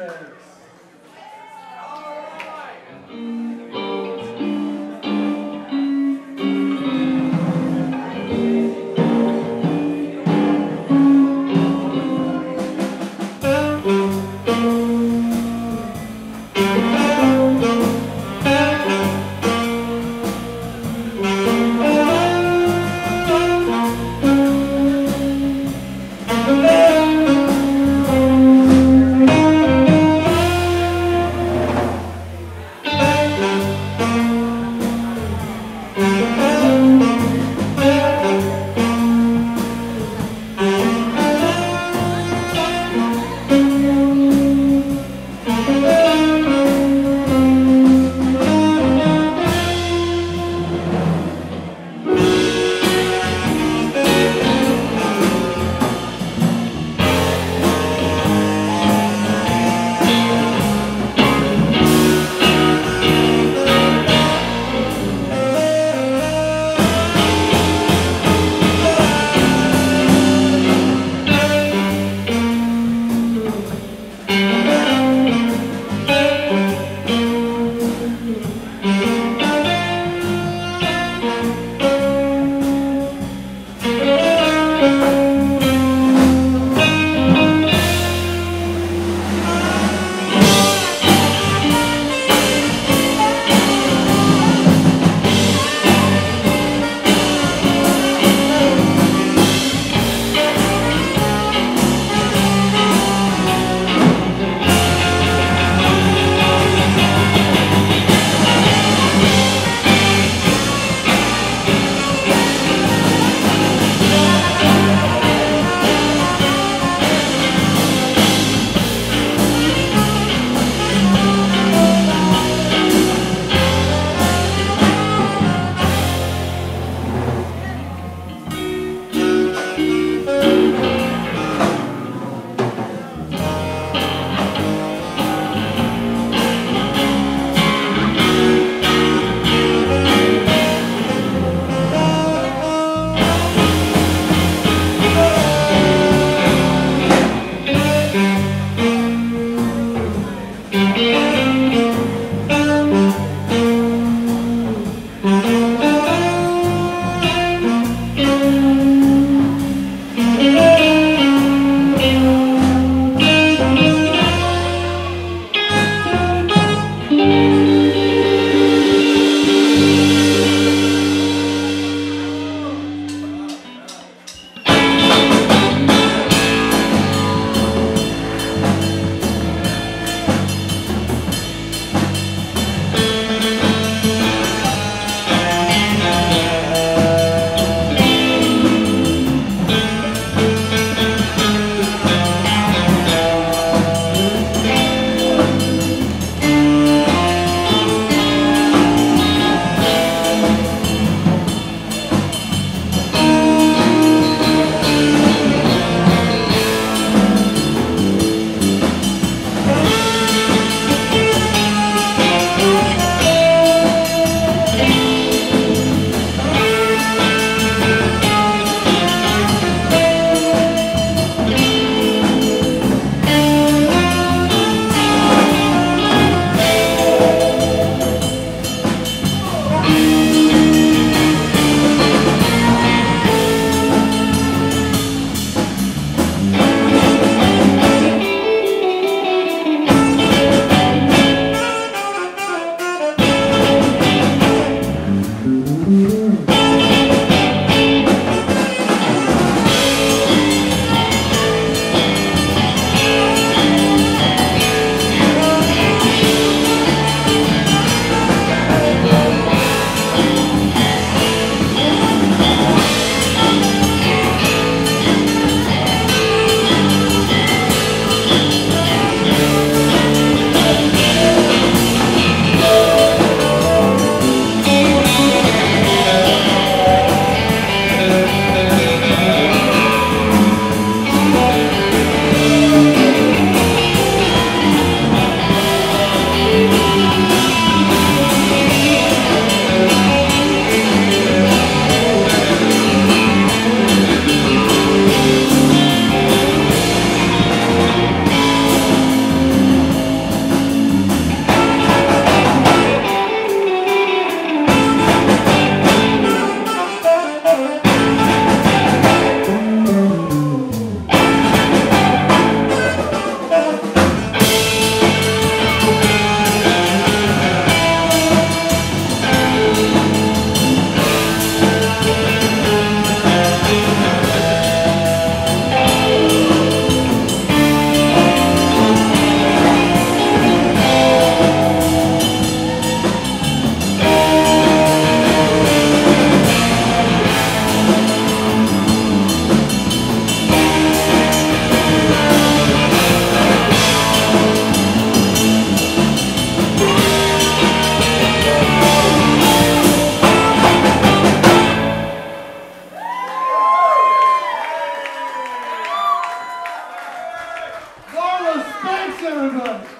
Thanks. Everybody.